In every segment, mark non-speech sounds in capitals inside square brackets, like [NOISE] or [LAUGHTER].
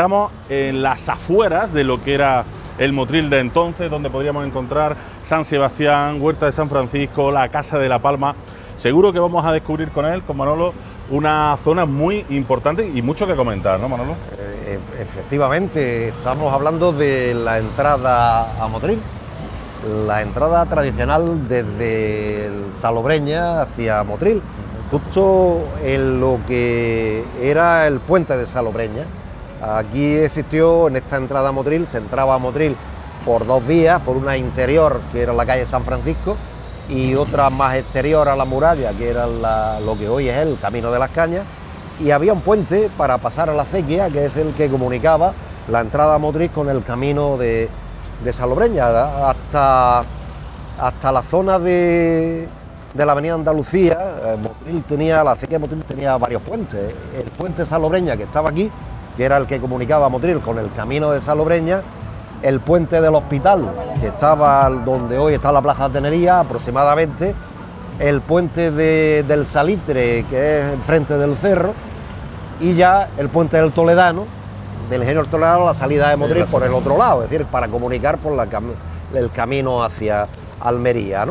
Estamos en las afueras de lo que era el Motril de entonces, donde podríamos encontrar San Sebastián, Huerta de San Francisco, la Casa de la Palma. Seguro que vamos a descubrir con él, con Manolo, una zona muy importante y mucho que comentar, ¿no, Manolo? Eh, efectivamente, estamos hablando de la entrada a Motril, la entrada tradicional desde Salobreña hacia Motril, justo en lo que era el puente de Salobreña. Aquí existió, en esta entrada a Motril, se entraba a Motril por dos vías, por una interior, que era la calle San Francisco, y otra más exterior a la muralla, que era lo que hoy es el Camino de las Cañas, y había un puente para pasar a la acequia, que es el que comunicaba la entrada a Motril con el camino de, de Salobreña, hasta, hasta la zona de, de la avenida Andalucía, eh, Motril tenía, la acequia de Motril tenía varios puentes. El puente Salobreña que estaba aquí, que era el que comunicaba Motril con el camino de Salobreña, el puente del hospital, que estaba donde hoy está la Plaza de Tenería aproximadamente, el puente del Salitre, que es enfrente del cerro, y ya el puente del Toledano, del Ingenio del Toledano, la salida de Motril por el otro lado, es decir, para comunicar por el camino hacia Almería.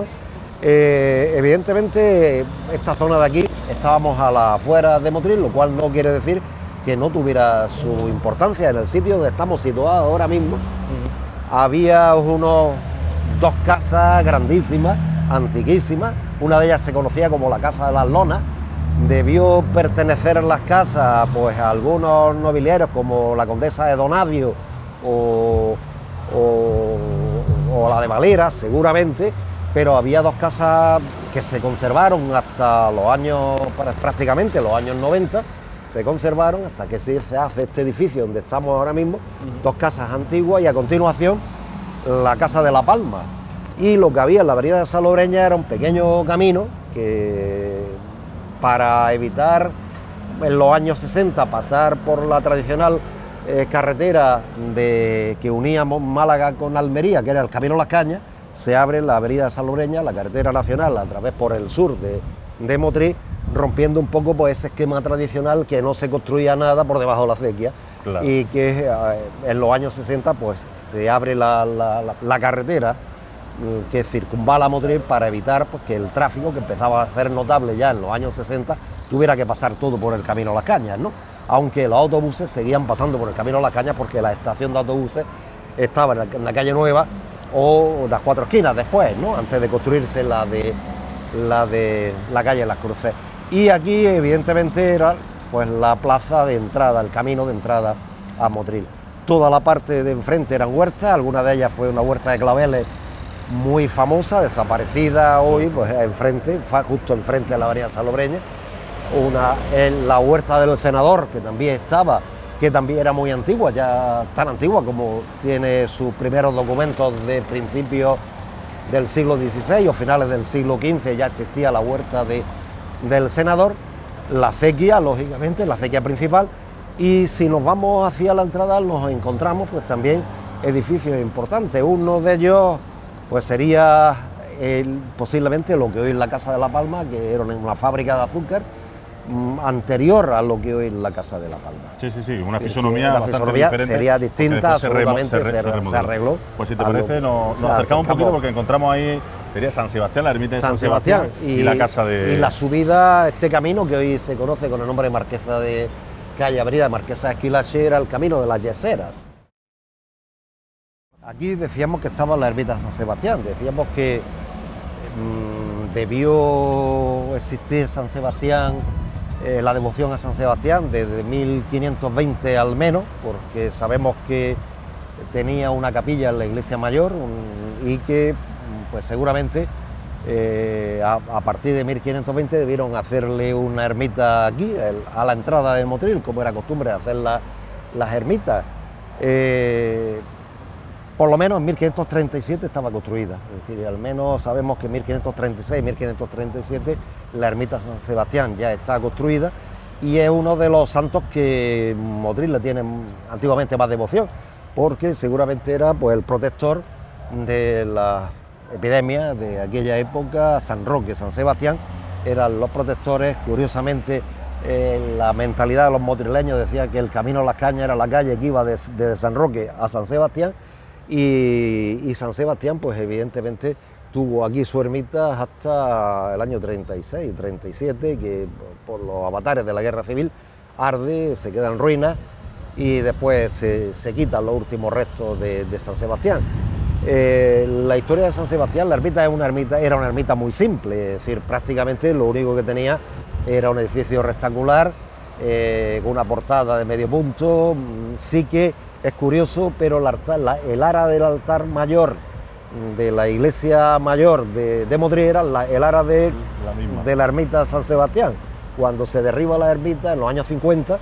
Eh, evidentemente, esta zona de aquí estábamos a la afuera de Motril, lo cual no quiere decir que no tuviera su importancia en el sitio donde estamos situados ahora mismo. Había unos dos casas grandísimas, antiquísimas. Una de ellas se conocía como la Casa de las Lonas. Debió pertenecer en las casas pues, a algunos nobiliarios como la condesa de Donadio o, o la de Valera, seguramente, pero había dos casas que se conservaron hasta los años, prácticamente los años 90, se conservaron hasta que se hace este edificio donde estamos ahora mismo, dos casas antiguas y a continuación la Casa de la Palma. Y lo que había en la avenida de Salobreña era un pequeño camino que para evitar en los años 60 pasar por la tradicional eh, carretera de, que uníamos Málaga con Almería, que era el Camino Las Cañas, se abre la avenida Salobreña, la carretera nacional a través por el sur de, de Motriz rompiendo un poco pues, ese esquema tradicional que no se construía nada por debajo de la acequia y que eh, en los años 60 pues, se abre la, carretera mm, que circunvala Motril para evitar pues, que el tráfico, que empezaba a ser notable ya en los años 60, tuviera que pasar todo por el camino a las cañas, ¿no? aunque los autobuses seguían pasando por el camino a las cañas porque la estación de autobuses estaba en la, calle Nueva o las cuatro esquinas después, ¿no? antes de construirse la de la de la calle Las Cruces. Y aquí evidentemente era pues la plaza de entrada, el camino de entrada a Motril. Toda la parte de enfrente eran huertas, alguna de ellas fue una huerta de claveles muy famosa, desaparecida hoy, pues enfrente, justo enfrente de la avenida Salobreña. Una, en la huerta del senador, que también estaba, que también era muy antigua, ya tan antigua como tiene sus primeros documentos de principios del siglo XVI o finales del siglo XV, ya existía la huerta de del senador, la acequia, lógicamente, la acequia principal, y si nos vamos hacia la entrada nos encontramos pues también edificios importantes. Uno de ellos pues sería posiblemente lo que hoy es la Casa de la Palma, que era una fábrica de azúcar, mm, anterior a lo que hoy es la Casa de la Palma. Sí, sí, sí, una fisonomía bastante diferente. Sería distinta, se, se, arregló. Pues si te parece, nos, acercamos un poquito porque encontramos ahí Sería San Sebastián, la ermita de San, Sebastián, y, la casa de... Y la subida, este camino que hoy se conoce con el nombre de Marquesa de Calle Avenida Marquesa de Esquilache, era el camino de las yeseras. Aquí decíamos que estaba la ermita de San Sebastián, decíamos que mm, debió existir San Sebastián, eh, la devoción a San Sebastián desde 1520 al menos, porque sabemos que tenía una capilla en la iglesia mayor y que pues seguramente eh, a, partir de 1520 debieron hacerle una ermita aquí, a la entrada del Motril, como era costumbre hacer las ermitas. Eh, por lo menos en 1537 estaba construida, es decir, al menos sabemos que en 1536, 1537 la ermita San Sebastián ya está construida y es uno de los santos que Motril le tiene antiguamente más devoción, porque seguramente era pues, el protector de las epidemia de aquella época, San Roque, San Sebastián, eran los protectores, curiosamente la mentalidad de los motrileños decía que el camino a las cañas era la calle que iba desde San Roque a San Sebastián y, San Sebastián pues evidentemente tuvo aquí su ermita hasta el año 36, 37, que por los avatares de la guerra civil arde, se queda en ruinas y después se, quitan los últimos restos de, San Sebastián. Eh, la historia de San Sebastián, la ermita, es una ermita era una ermita muy simple, es decir, prácticamente lo único que tenía era un edificio rectangular eh, con una portada de medio punto. Sí que es curioso, pero el, ara del altar mayor de la iglesia mayor de, de era el ara de la, de la ermita San Sebastián. Cuando se derriba la ermita en los años 50,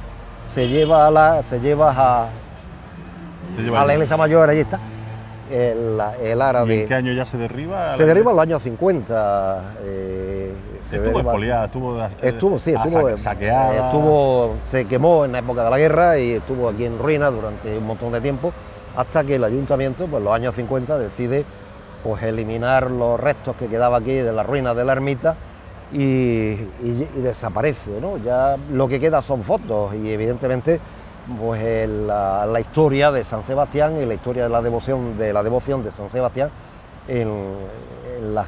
se lleva a la, se lleva a, a la iglesia mayor, ahí está el, el árabe. ¿En qué año ya se derriba? Se derriba en los años 50. Eh, se estuvo expoliada, estuvo, estuvo, sí, estuvo saqueada. Estuvo, se quemó en la época de la guerra y estuvo aquí en ruina durante un montón de tiempo, hasta que el ayuntamiento, pues en los años 50, decide pues, eliminar los restos que quedaba aquí de la ruina de la ermita y, y, y desaparece. ¿no? Ya lo que queda son fotos y evidentemente pues la, historia de San Sebastián y la historia de la devoción de la devoción de San Sebastián en, la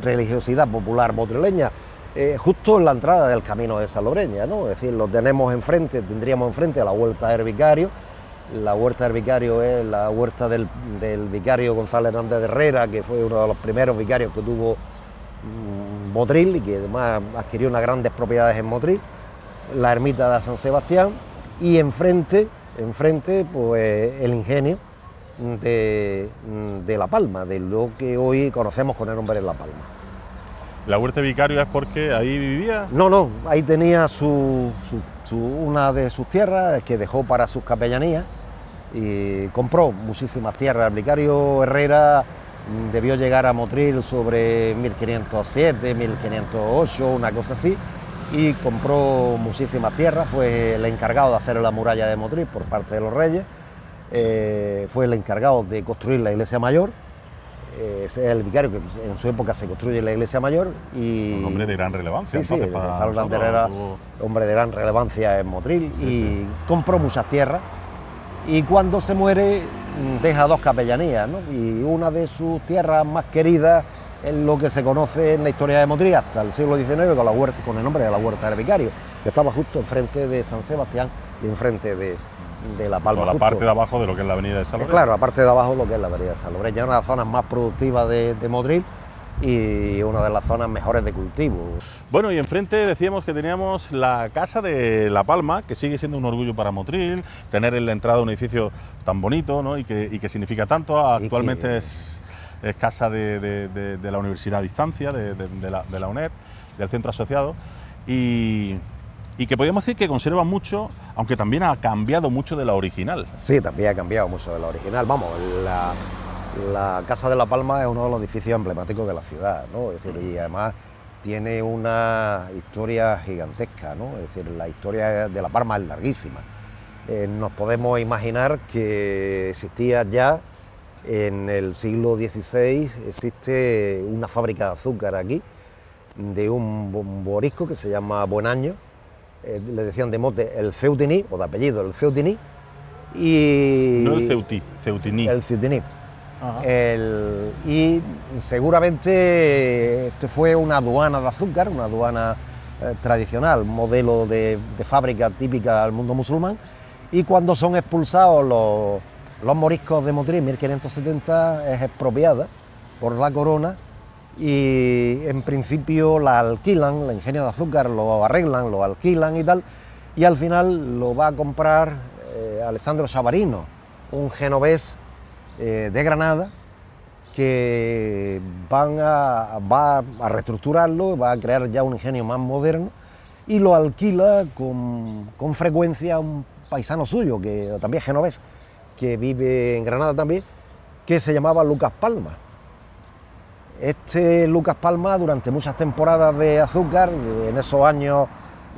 religiosidad popular motrileña, eh, justo en la entrada del camino de Salobreña, ¿no? Es decir, lo tenemos enfrente, tendríamos enfrente a la huerta del vicario. La huerta del vicario es la huerta del, vicario González Hernández de Herrera, que fue uno de los primeros vicarios que tuvo mm, Motril y que además adquirió unas grandes propiedades en Motril. La ermita de San Sebastián, y enfrente, enfrente pues, el ingenio de, La Palma, de lo que hoy conocemos con el nombre de La Palma. ¿La huerta vicario es porque ahí vivía? No, no, ahí tenía su, una de sus tierras que dejó para sus capellanías y compró muchísimas tierras. El vicario Herrera debió llegar a Motril sobre 1507, 1508, una cosa así, y compró muchísimas tierras, fue el encargado de hacer la muralla de Motril por parte de los reyes, eh, fue el encargado de construir la iglesia mayor, eh, es el vicario que en su época se construye la iglesia mayor y... Un hombre de gran relevancia. Sí, sí, era hombre de gran relevancia en Motril y compró muchas tierras y cuando se muere deja dos capellanías ¿no? y una de sus tierras más queridas es lo que se conoce en la historia de Motril hasta el siglo XIX con, la huerta, con el nombre de la Huerta del Vicario, que estaba justo enfrente de San Sebastián y enfrente de, de La Palma. O la parte de abajo de lo que es la avenida de Salobreña. Claro, la parte de abajo de lo que es la avenida de Salobreña, una de las zonas más productivas de, de Motril y una de las zonas mejores de cultivo. Bueno, y enfrente decíamos que teníamos la Casa de La Palma, que sigue siendo un orgullo para Motril, tener en la entrada un edificio tan bonito ¿no? y, que, y que significa tanto. Actualmente es es casa de, la Universidad a Distancia, de, la, la, UNED, del centro asociado, y, que podríamos decir que conserva mucho, aunque también ha cambiado mucho de la original. Sí, también ha cambiado mucho de la original. Vamos, la, Casa de la Palma es uno de los edificios emblemáticos de la ciudad, ¿no? Y además tiene una historia gigantesca, ¿no? Es decir, la historia de la Palma es larguísima. Eh, nos podemos imaginar que existía ya en el siglo XVI existe una fábrica de azúcar aquí, de un borisco que se llama Buenaño, eh, le decían de mote el Ceutiní, o de apellido el Ceutiní, y... No el Ceutí, Ceutiní. El Ceutiní. y seguramente esto fue una aduana de azúcar, una aduana eh, tradicional, modelo de, de fábrica típica del mundo musulmán, y cuando son expulsados los los moriscos de Motril 1570 es expropiada por la corona y en principio la alquilan, la ingenio de azúcar lo arreglan, lo alquilan y tal, y al final lo va a comprar eh, Alessandro Savarino, un genovés eh, de Granada, que va a reestructurarlo, va a crear ya un ingenio más moderno y lo alquila con, con frecuencia a un paisano suyo, que también es genovés, que vive en Granada también, que se llamaba Lucas Palma. Este Lucas Palma, durante muchas temporadas de azúcar, en esos años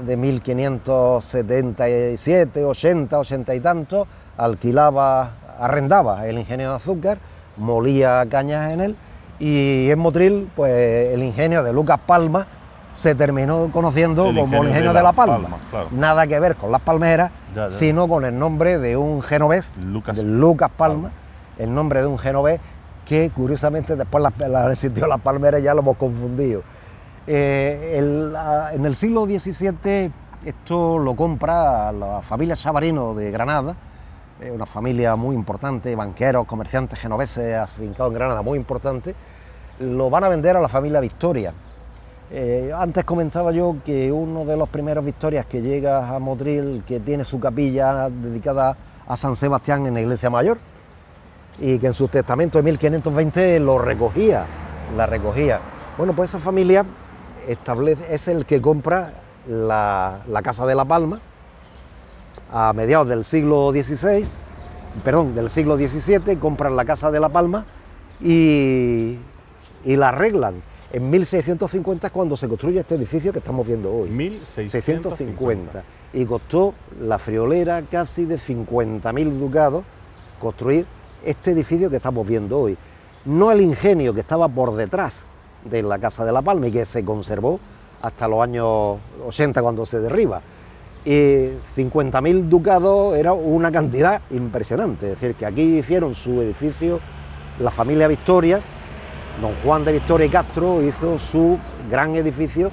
de 1577, 80, 80 y tanto, alquilaba, arrendaba el ingenio de azúcar, molía cañas en él, y en Motril, pues el ingenio de Lucas Palma se terminó conociendo El como el ingenio de de La Palma. Palma, claro. Nada que ver con las palmeras, Ya, ya. sino con el nombre de un genovés, Lucas de Lucas Palma, Palma. el nombre de un genovés que curiosamente después la, la, [LAUGHS] las palmeras ya lo hemos confundido. Eh, el- la- en el siglo XVII esto lo compra la familia Chavarino de Granada, eh, una familia muy importante, banqueros, comerciantes genoveses afincados en Granada, muy importante, lo van a vender a la familia Victoria. Eh, antes comentaba yo que uno de los primeros Victorias que llega a Motril, que tiene su capilla dedicada a San Sebastián en la iglesia mayor, y que en su testamento de 1520 lo recogía, la recogía. Bueno, pues esa familia es el que compra la, Casa de la Palma a mediados del siglo XVI, perdón, del siglo XVII, compran la Casa de la Palma y la arreglan. En 1650 es cuando se construye este edificio que estamos viendo hoy. 1650. 650. Y costó la friolera casi de 50.000 ducados construir este edificio que estamos viendo hoy. No el ingenio que estaba por detrás de la Casa de la Palma y que se conservó hasta los años 80 cuando se derriba. Y 50.000 ducados era una cantidad impresionante. Es decir, que aquí hicieron su edificio la familia Victoria, don Juan de Victoria y Castro hizo su gran edificio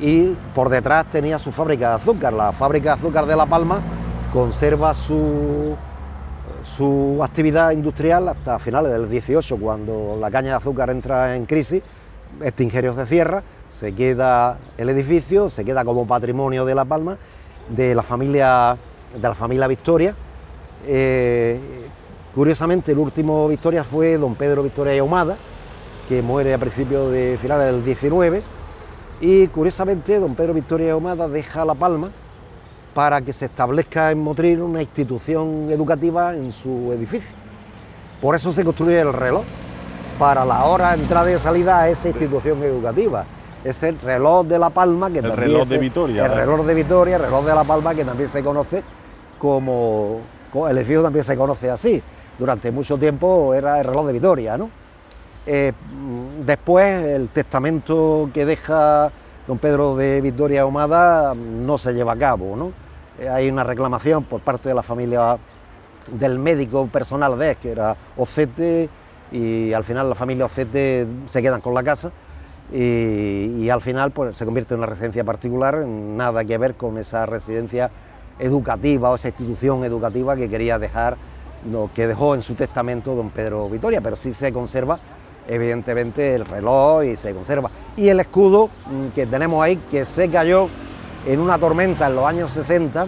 y por detrás tenía su fábrica de azúcar. La fábrica de azúcar de La Palma conserva su, su actividad industrial hasta finales del 18, cuando la caña de azúcar entra en crisis, este ingenio se cierra, se queda el edificio, se queda como patrimonio de La Palma, de la familia, de la familia Victoria. Eh, curiosamente, el último Victoria fue don Pedro Victoria y Ahumada, que muere a principios de finales del 19 y curiosamente don Pedro Victoria Ahumada deja La Palma para que se establezca en Motril una institución educativa en su edificio. Por eso se construye el reloj, para la hora de entrada y salida a esa institución educativa. Es el reloj de La Palma, que El también reloj es de Vitoria, El ¿eh? reloj de Vitoria, el reloj de La Palma, que también se conoce como, como- el edificio también se conoce así. Durante mucho tiempo era el reloj de Vitoria, ¿no? Eh, después, el testamento que deja don Pedro de Victoria Ahumada no se lleva a cabo. ¿no? Eh, hay una reclamación por parte de la familia del médico personal de él, que era Ocete, y al final la familia Ocete se quedan con la casa y, al final pues, se convierte en una residencia particular, nada que ver con esa residencia educativa o esa institución educativa que quería dejar, que dejó en su testamento don Pedro Vitoria, pero sí se conserva evidentemente el reloj y se conserva. Y el escudo mm, que tenemos ahí, que se cayó en una tormenta en los años 60,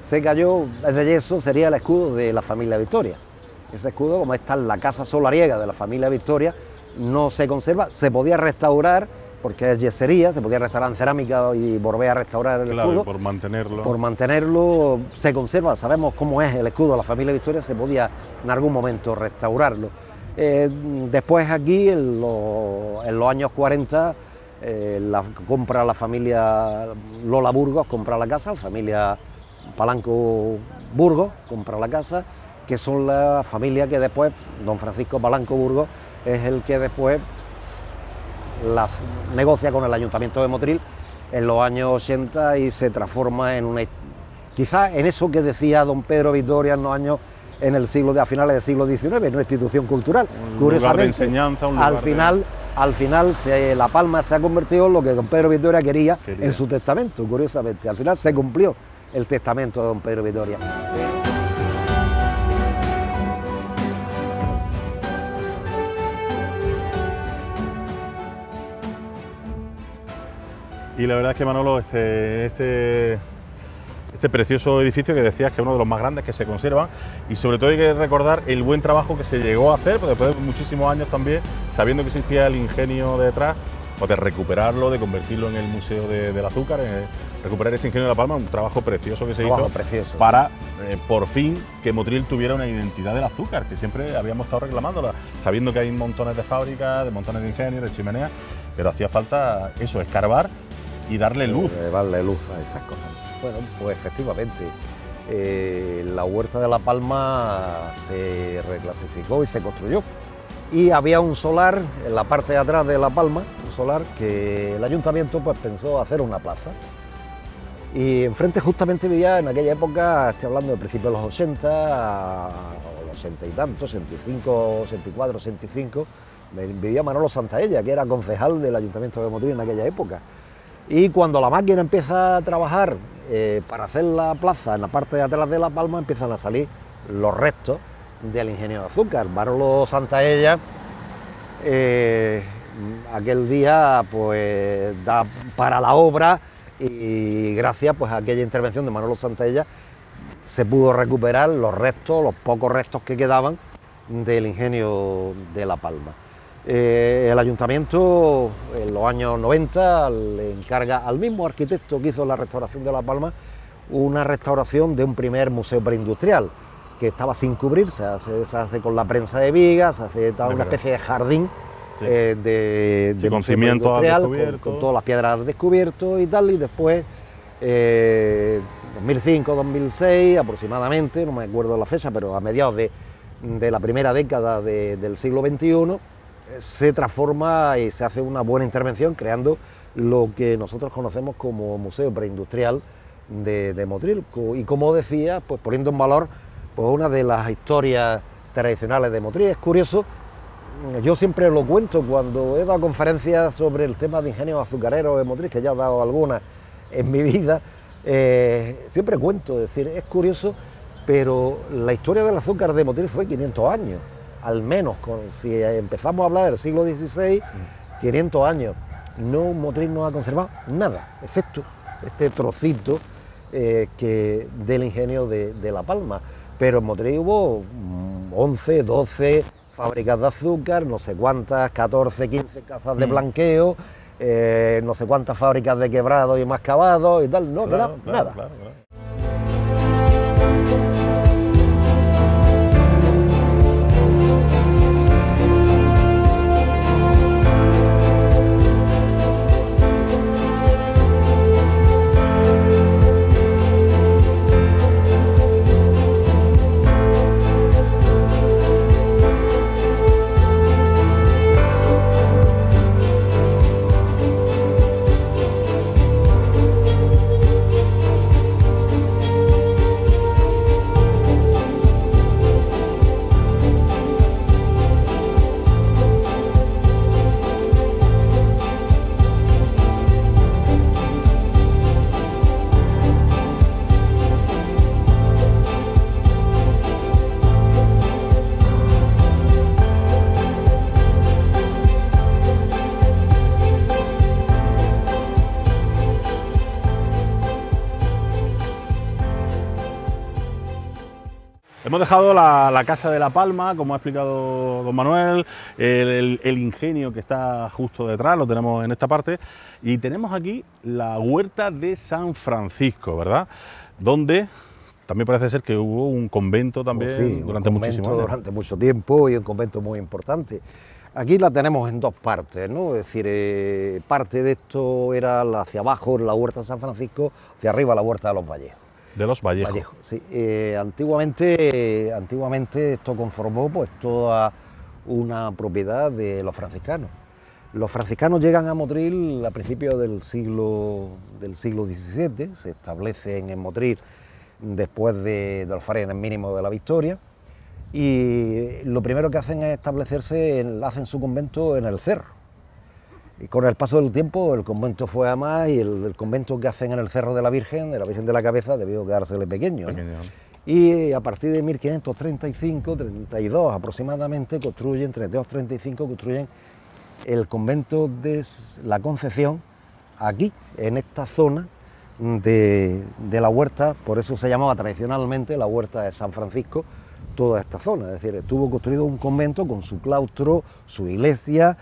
se cayó, de yeso, sería el escudo de la familia Victoria. Ese escudo, como está en la casa solariega de la familia Victoria, no se conserva, se podía restaurar, porque es yesería, se podía restaurar en cerámica y volver a restaurar el Claro, escudo. por mantenerlo. Por mantenerlo se conserva, sabemos cómo es el escudo de la familia Victoria, se podía en algún momento restaurarlo. Eh, después aquí, en, lo- en los años 40, eh, compra la familia Lola Burgos, compra la casa, la familia Palanco Burgos compra la casa, que son la familia que después, don Francisco Palanco Burgos, es el que después negocia con el Ayuntamiento de Motril en los años 80 y se transforma en una... Quizás en eso que decía don Pedro Victoria en los años, en el siglo de, a finales del siglo XIX, en una institución cultural. Un de Curiosamente, enseñanza, un lugar al de- final, al final se- La Palma se ha convertido en lo que don Pedro Victoria quería, Quería. en su testamento, curiosamente. Al final se cumplió el testamento de don Pedro Victoria. Y la verdad es que Manolo, este, este, este precioso edificio que decías que es uno de los más grandes que se conservan y sobre todo hay que recordar el buen trabajo que se llegó a hacer, después de muchísimos años también, sabiendo que existía el ingenio detrás, pues de recuperarlo, de convertirlo en el Museo de- del Azúcar, eh, recuperar ese ingenio de La Palma, un trabajo precioso que se Trabajo hizo precioso. para eh, por fin que Motril tuviera una identidad del azúcar, que siempre habíamos estado reclamándola, sabiendo que hay montones de fábricas, de montones de ingenios, de chimeneas, pero hacía falta eso, escarbar y darle luz. Eh, darle luz a esas cosas. Bueno, pues efectivamente, eh, la huerta de La Palma se reclasificó y se construyó. y había un solar en la parte de atrás de La Palma, un solar que el ayuntamiento pues pensó hacer una plaza. Y enfrente justamente vivía en aquella época, estoy hablando de principios de los 80, o los 80 y tantos, 65, 64, 65, vivía Manolo Santaella, que era concejal del Ayuntamiento de Motril en aquella época. Y cuando la máquina empieza a trabajar eh, para hacer la plaza en la parte de atrás de La Palma, empiezan a salir los restos del ingenio de azúcar. Manolo Santaella, eh, aquel día, pues da para la obra y gracias pues, a aquella intervención de Manolo Santella se pudo recuperar los restos, los pocos restos que quedaban del ingenio de La Palma. Eh, el ayuntamiento en los años 90 le encarga al mismo arquitecto que hizo la restauración de La Palma una restauración de un primer museo preindustrial que estaba sin cubrir, se hace, con la prensa de vigas, se hace una especie de jardín eh, de, de con industrial, con, todas las piedras descubiertas y tal, y después, 2005, eh, 2006 aproximadamente, no me acuerdo la fecha, pero a mediados de, la primera década del siglo XXI, se transforma y se hace una buena intervención creando lo que nosotros conocemos como Museo Preindustrial de, de Motril, y como decía, pues poniendo en valor pues una de las historias tradicionales de Motril. Es curioso yo siempre lo cuento cuando he dado conferencias sobre el tema de ingenio azucarero de Motriz, que ya he dado algunas en mi vida, eh, siempre cuento, es decir, es curioso, pero la historia del azúcar de Motriz fue 500 años, al menos, si empezamos a hablar del siglo XVI, 500 años. No, Motriz no ha conservado nada, excepto este trocito eh, que, del ingenio de, de La Palma. Pero en Motriz hubo 11, 12 fábricas de azúcar, no sé cuántas, 14, 15 cazas de mm. blanqueo, eh, no sé cuántas fábricas de quebrado y mascabado y tal, no, nada. Hemos dejado la, Casa de la Palma, como ha explicado don Manuel, el, ingenio que está justo detrás, lo tenemos en esta parte, y tenemos aquí la huerta de San Francisco, ¿verdad? Donde también parece ser que hubo un convento también pues durante muchísimo tiempo. Durante mucho tiempo y un convento muy importante. Aquí la tenemos en dos partes, ¿no? Es decir, eh, parte de esto era hacia abajo, la huerta de San Francisco, hacia arriba la huerta de los Valles. De los Vallejos. sí. Eh, antiguamente, antiguamente esto conformó pues toda una propiedad de los franciscanos. Los franciscanos llegan a Motril a principios del siglo, del siglo XVII, se establecen en Motril después de, de los el mínimo de la Victoria y lo primero que hacen es establecerse, hacen su convento en el cerro y con el paso del tiempo el convento fue a más y el, convento que hacen en el Cerro de la Virgen, de la Virgen de la Cabeza, debió quedársele pequeño. Y a partir de 1535, 32 aproximadamente, construyen, 32, 35, construyen el convento de la Concepción, aquí, en esta zona de, de, la huerta, por eso se llamaba tradicionalmente la huerta de San Francisco, toda esta zona. Es decir, estuvo construido un convento con su claustro, su iglesia,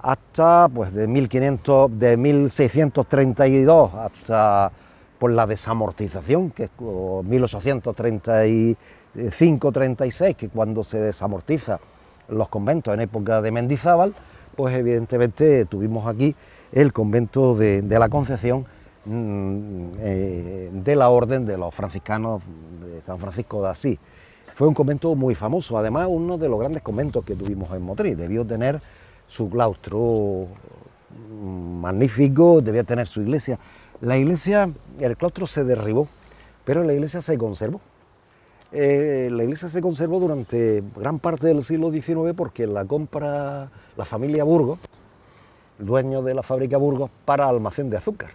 hasta pues de 1500, de 1632 hasta por la desamortización, que es 1835-36, que cuando se desamortiza los conventos en época de Mendizábal, pues evidentemente tuvimos aquí el convento de, la Concepción mm, eh, de la Orden de los franciscanos de San Francisco de Asís. fue un convento muy famoso, además uno de los grandes conventos que tuvimos en Motril. Debió tener su claustro mm, magnífico, debía tener su iglesia. La iglesia, el claustro se derribó, pero la iglesia se conservó. Eh, la iglesia se conservó durante gran parte del siglo XIX porque la compra la familia Burgos, dueño de la fábrica Burgos, para almacén de azúcar.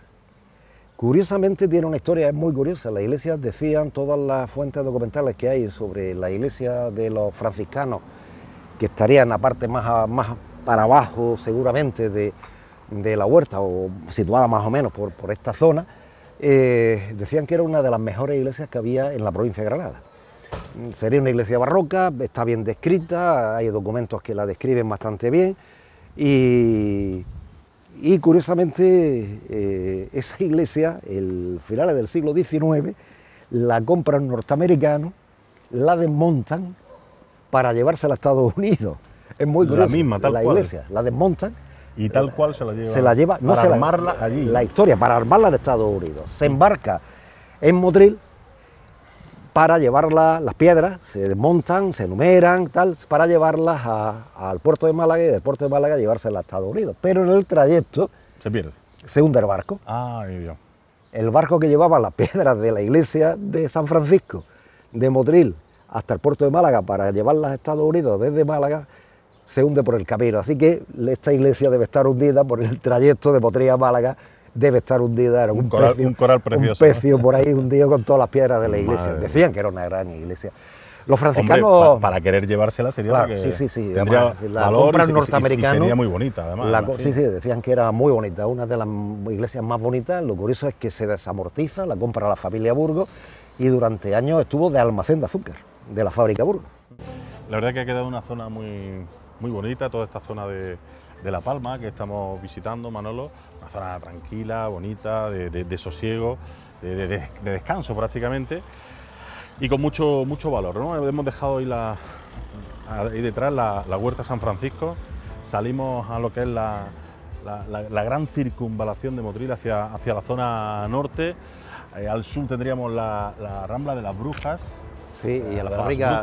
Curiosamente tiene una historia muy curiosa. La iglesia, decían todas las fuentes documentales que hay sobre la iglesia de los franciscanos, que estaría en la parte más, más para abajo seguramente de, la huerta o situada más o menos por, esta zona, eh, decían que era una de las mejores iglesias que había en la provincia de Granada. Sería una iglesia barroca, está bien descrita, hay documentos que la describen bastante bien y, y curiosamente, eh, esa iglesia, el finales del siglo XIX, la compran norteamericanos, la desmontan para llevársela a Estados Unidos. Es muy curioso. La misma, tal la iglesia, la desmontan. Y tal cual se la lleva. Se la lleva, no para armarla allí. La historia, para armarla en Estados Unidos. Se embarca en Motril para llevarla, las piedras se desmontan, se enumeran, tal, para llevarlas al puerto de Málaga y del puerto de Málaga llevárselas a Estados Unidos. Pero en el trayecto se pierde. Se hunde el barco. Ay, Dios. El barco que llevaba las piedras de la iglesia de San Francisco, de Motril, hasta el puerto de Málaga para llevarlas a Estados Unidos desde Málaga, se hunde por el camino. Así que esta iglesia debe estar hundida por el trayecto de Motril a Málaga debe estar hundida. Era un, coral, un coral precioso. Un pecio por ahí hundido con todas las piedras de la iglesia. Decían que era una gran iglesia. Los franciscanos. para querer llevársela sería claro, sí, sí, sí. Tendría la compra norteamericana. sería muy bonita, además. sí, sí, decían que era muy bonita, una de las iglesias más bonitas. Lo curioso es que se desamortiza, la compra la familia Burgos y durante años estuvo de almacén de azúcar de la fábrica Burgos. La verdad que ha quedado una zona muy, muy bonita, toda esta zona de, de La Palma que estamos visitando, Manolo, una zona tranquila, bonita, de, sosiego, de, descanso prácticamente y con mucho, mucho valor. ¿no? Hemos dejado ahí, la, detrás la, Huerta San Francisco, salimos a lo que es la, gran circunvalación de Motril hacia, hacia la zona norte, eh, al sur tendríamos la Rambla de las Brujas, Sí, y en la fábrica.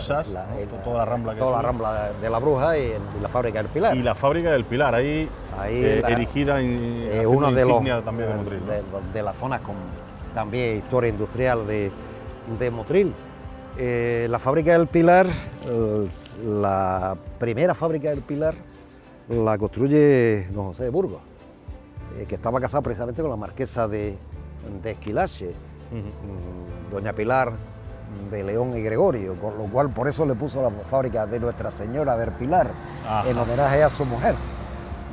toda la rambla Toda la rambla de, la Bruja y, la fábrica del Pilar. Y la fábrica del Pilar, ahí, ahí eh, erigida en eh, uno de los, también de Motril. De, las zonas con también historia industrial de, de Motril. Eh, la fábrica del Pilar, la primera fábrica del Pilar, la construye don José de Burgos, que estaba casado precisamente con la marquesa de, de Esquilache. Mm, doña Pilar de León y Gregorio, con lo cual por eso le puso la fábrica de Nuestra Señora del Pilar, en homenaje a su mujer.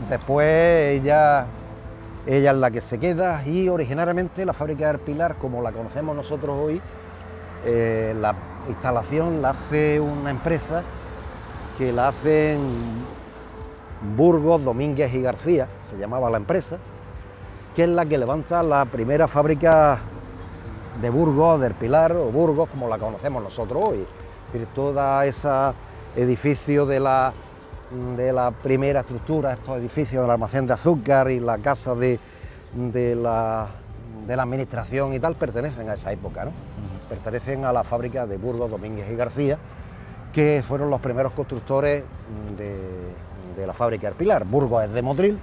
Después ella, ella es la que se queda y originariamente la fábrica del Pilar, como la conocemos nosotros hoy, eh, la instalación la hace una empresa que la hacen Burgos, Domínguez y García, se llamaba la empresa, que es la que levanta la primera fábrica de Burgos, del Pilar o Burgos, como la conocemos nosotros hoy. Todo ese edificio de la, de la primera estructura, estos edificios del almacén de azúcar y la casa de, de, la, de la administración y tal, pertenecen a esa época, ¿no? Pertenecen a la fábrica de Burgos, Domínguez y García, que fueron los primeros constructores de, de la fábrica del Pilar. Burgos es de Motril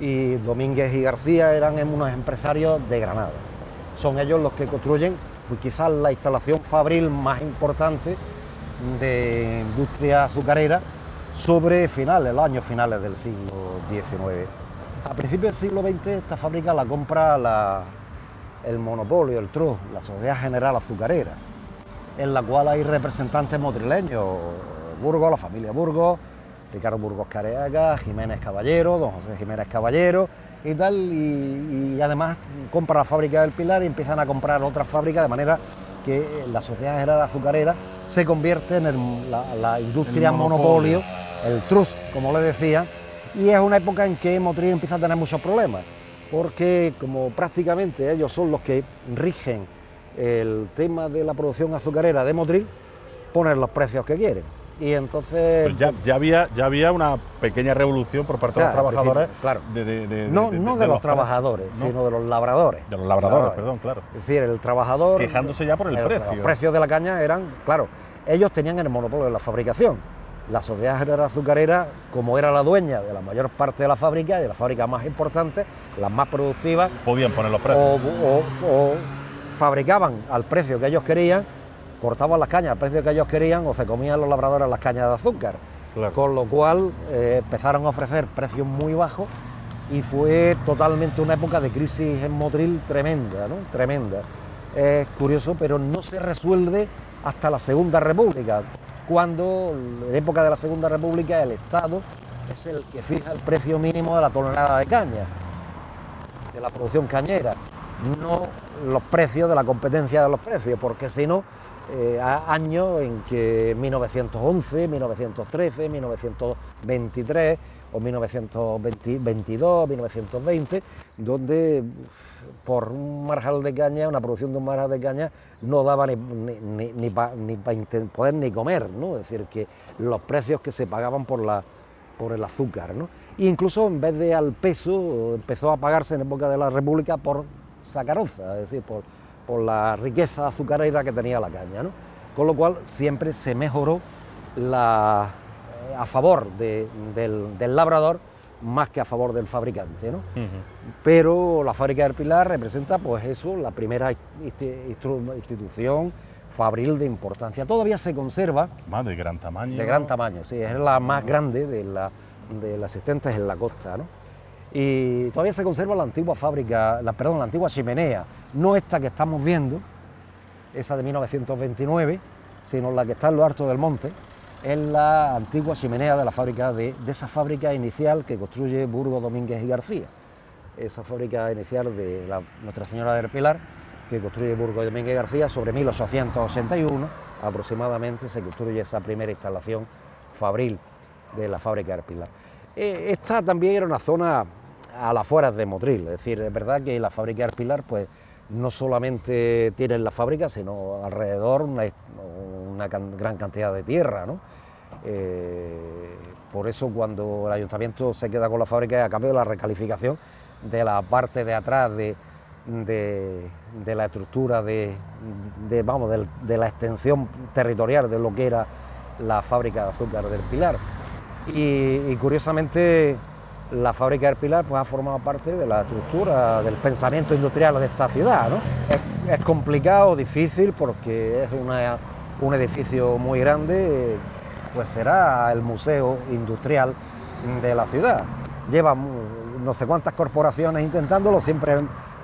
y Domínguez y García eran unos empresarios de Granada son ellos los que construyen pues quizás la instalación fabril más importante de industria azucarera sobre finales, los años finales del siglo XIX. A principios del siglo XX esta fábrica la compra el monopolio, el TRUS, la Sociedad General Azucarera, en la cual hay representantes motrileños, Burgos, la familia Burgos, Ricardo Burgos Careaga, Jiménez Caballero, don José Jiménez Caballero, y tal, y, además compra la fábrica del Pilar y empiezan a comprar otras fábricas, de manera que la Sociedad General Azucarera se convierte en la, industria monopolio, el trust, como le decía, y es una época en que Motril empieza a tener muchos problemas, porque como prácticamente ellos son los que rigen el tema de la producción azucarera de Motril, ponen los precios que quieren y entonces... Pues ya, ya, había, ya había una pequeña revolución por parte de los trabajadores. Claro. no, no de, los, trabajadores, sino de los labradores. De los labradores, perdón, claro. Es decir, el trabajador... Quejándose ya por el, precio. Los precios de la caña eran, claro, ellos tenían el monopolio de la fabricación. La Sociedad General Azucarera, como era la dueña de la mayor parte de la fábrica, de las fábricas más importantes, las más productivas, podían poner los precios. O, fabricaban al precio que ellos querían, cortaban las cañas al precio que ellos querían o se comían los labradores las cañas de azúcar. Con lo cual eh, empezaron a ofrecer precios muy bajos y fue totalmente una época de crisis en Motril tremenda, ¿no? Tremenda. Es curioso, pero no se resuelve hasta la Segunda República, cuando en época de la Segunda República el Estado es el que fija el precio mínimo de la tonelada de caña, de la producción cañera, no los precios de la competencia de los precios, porque si no, eh, años en que 1911, 1913, 1923 o 1922, 1920, donde por un marjal de caña, una producción de un marjal de caña, no daba ni, ni, para poder ni comer, ¿no? Es decir, que los precios que se pagaban por, la, por el azúcar, ¿no? E incluso en vez de al peso, empezó a pagarse en época de la República por sacaroza, es decir, por, por la riqueza azucarera que tenía la caña, ¿no? Con lo cual siempre se mejoró la, a favor del, labrador más que a favor del fabricante. ¿no? Pero la fábrica del Pilar representa, pues eso, la primera institución fabril de importancia. Todavía se conserva. Más de gran tamaño. De gran tamaño, sí, es la más grande de, la, de las existentes en la costa. ¿no? Y todavía se conserva la antigua fábrica, la, perdón, la antigua chimenea, no esta que estamos viendo, esa de 1929, sino la que está en lo alto del monte, es la antigua chimenea de la fábrica de, esa fábrica inicial que construye Burgo Domínguez y García. Esa fábrica inicial de Nuestra Señora del Pilar, que construye Burgo Domínguez y García, sobre 1881 aproximadamente se construye esa primera instalación fabril de la fábrica del Pilar. Eh, esta también era una zona a las afueras de Motril, es decir, es verdad que la fábrica del Pilar, pues no solamente tienen la fábrica, sino alrededor una, gran cantidad de tierra. ¿no? Eh, por eso cuando el ayuntamiento se queda con la fábrica a cambio de la recalificación de la parte de atrás de, la estructura de, vamos, de, la extensión territorial de lo que era la fábrica de azúcar del Pilar. y curiosamente la fábrica del Pilar pues, ha formado parte de la estructura del pensamiento industrial de esta ciudad. ¿no? Es, complicado, difícil, porque es un edificio muy grande, pues será el museo industrial de la ciudad. Lleva no sé cuántas corporaciones intentándolo, siempre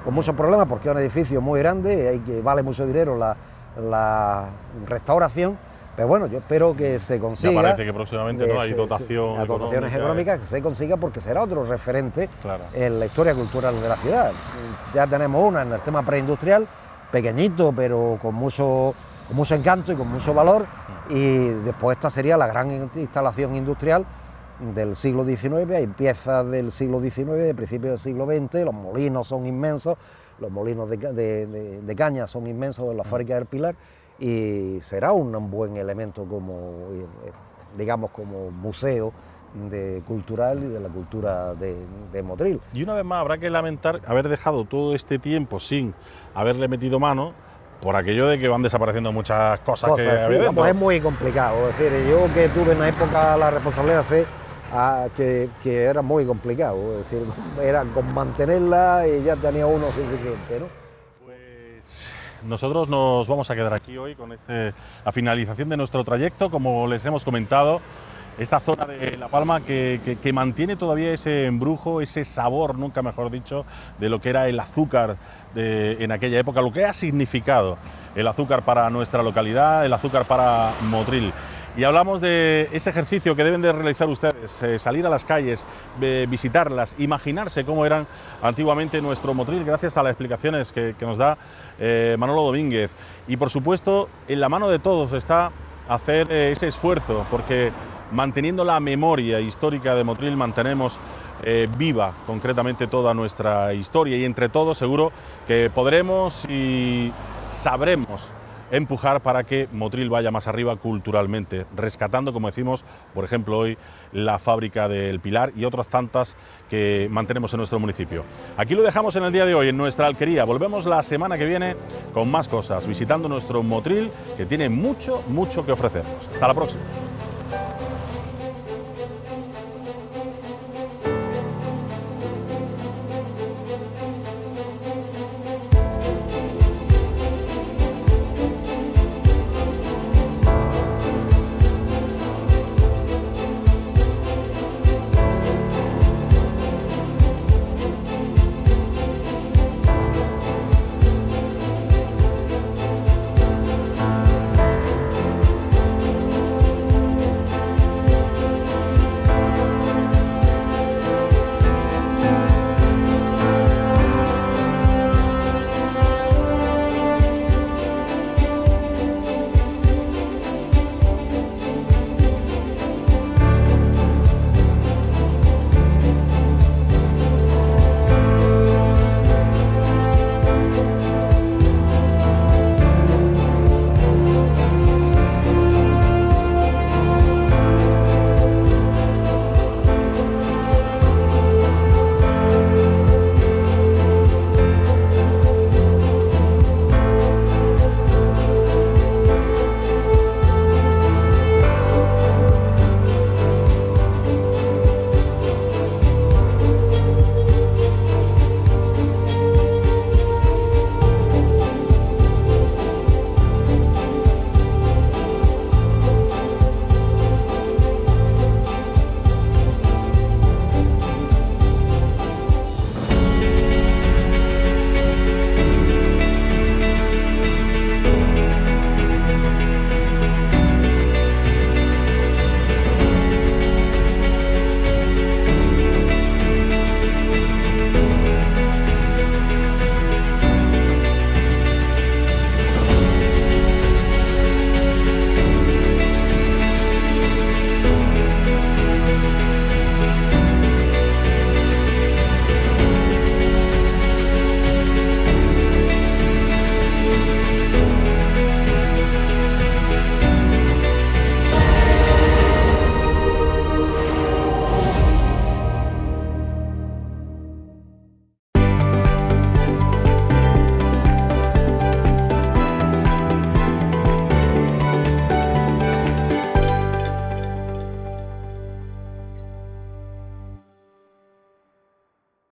con muchos problemas, porque es un edificio muy grande, y que vale mucho dinero la restauración pero bueno, yo espero que se consiga. Ya parece que próximamente no hay dotación. Dotaciones económicas que se consiga porque será otro referente en la historia cultural de la ciudad. Ya tenemos una en el tema preindustrial, pequeñito, pero con mucho, con mucho encanto y con mucho valor. Y después esta sería la gran instalación industrial del siglo XIX, hay piezas del siglo XIX, de principios del siglo XX, los molinos son inmensos, los molinos de, caña son inmensos de la fábrica del Pilar y será un buen elemento como, eh, digamos, como museo de cultural y de la cultura de, de, Motril. Y una vez más habrá que lamentar haber dejado todo este tiempo sin haberle metido mano por aquello de que van desapareciendo muchas cosas, que es muy complicado. Es decir, yo que tuve en la época la responsabilidad sé ah, que, que, era muy complicado. Es decir, [LAUGHS] era con mantenerla y ya tenía uno suficiente, ¿no? Nosotros nos vamos a quedar aquí hoy con este, la finalización de nuestro trayecto, como les hemos comentado, esta zona de La Palma que, mantiene todavía ese embrujo, ese sabor, nunca mejor dicho, de lo que era el azúcar en aquella época, lo que ha significado el azúcar para nuestra localidad, el azúcar para Motril. Y hablamos de ese ejercicio que deben de realizar ustedes, eh, salir a las calles, visitarlas, imaginarse cómo eran antiguamente nuestro Motril, gracias a las explicaciones que, nos da eh, Manolo Domínguez. Y por supuesto, en la mano de todos está hacer eh, ese esfuerzo, porque manteniendo la memoria histórica de Motril mantenemos viva concretamente toda nuestra historia y entre todos seguro que podremos y sabremos empujar para que Motril vaya más arriba culturalmente, rescatando, como decimos, por ejemplo, hoy la fábrica del Pilar y otras tantas que mantenemos en nuestro municipio. Aquí lo dejamos en el día de hoy, en nuestra alquería. Volvemos la semana que viene con más cosas, visitando nuestro Motril, que tiene mucho, mucho que ofrecernos. Hasta la próxima.